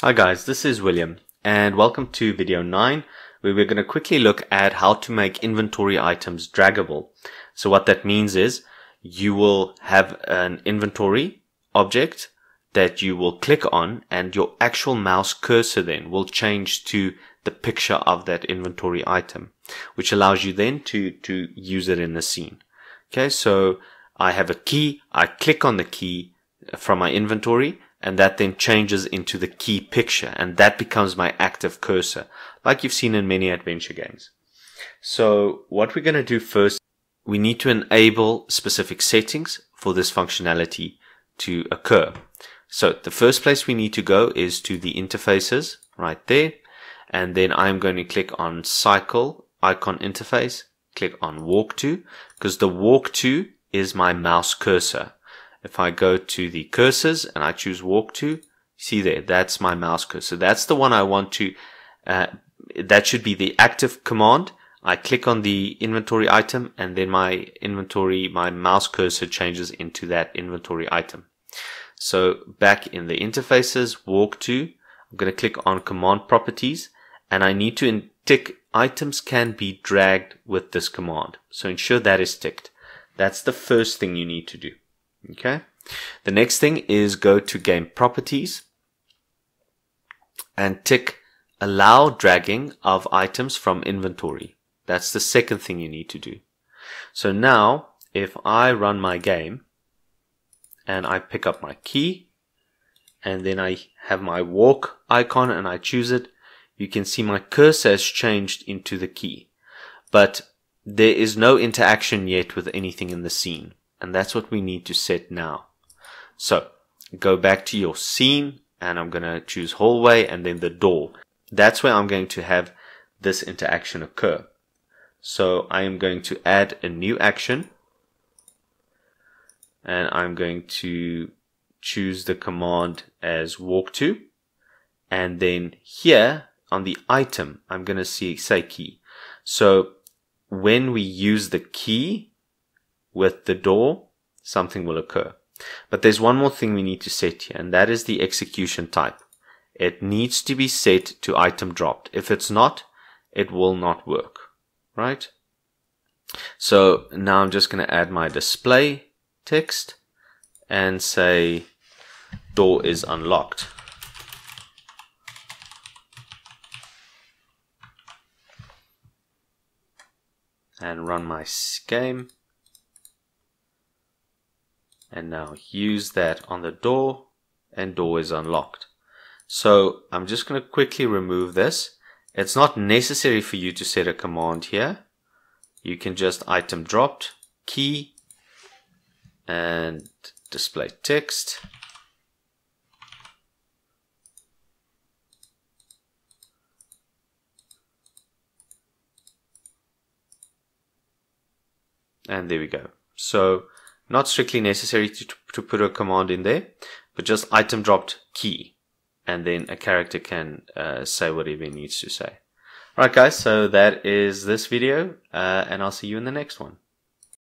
Hi guys, this is William and welcome to video 9 where we're going to quickly look at how to make inventory items draggable. So what that means is you will have an inventory object that you will click on and your actual mouse cursor then will change to the picture of that inventory item which allows you then to, to use it in the scene. Okay, so I have a key, I click on the key from my inventory and that then changes into the key picture and that becomes my active cursor like you've seen in many adventure games. So what we're going to do first, we need to enable specific settings for this functionality to occur. So the first place we need to go is to the interfaces right there. And then I'm going to click on cycle icon interface, click on walk to because the walk to is my mouse cursor. If I go to the cursors and I choose walk to, see there, that's my mouse cursor. That's the one I want to, uh, that should be the active command. I click on the inventory item and then my inventory, my mouse cursor changes into that inventory item. So back in the interfaces, walk to, I'm going to click on command properties and I need to tick items can be dragged with this command. So ensure that is ticked. That's the first thing you need to do. Okay. The next thing is go to game properties and tick allow dragging of items from inventory. That's the second thing you need to do. So now if I run my game and I pick up my key and then I have my walk icon and I choose it, you can see my cursor has changed into the key. But there is no interaction yet with anything in the scene. And that's what we need to set now. So go back to your scene and I'm going to choose hallway and then the door. That's where I'm going to have this interaction occur. So I am going to add a new action and I'm going to choose the command as walk to and then here on the item I'm going to see say key. So when we use the key with the door, something will occur. But there's one more thing we need to set here, and that is the execution type. It needs to be set to item dropped. If it's not, it will not work, right? So now I'm just going to add my display text and say door is unlocked. And run my game and now use that on the door and door is unlocked. So I'm just going to quickly remove this. It's not necessary for you to set a command here. You can just item dropped, key, and display text. And there we go. So not strictly necessary to, to put a command in there, but just item dropped key. And then a character can uh, say whatever it needs to say. Alright guys, so that is this video, uh, and I'll see you in the next one.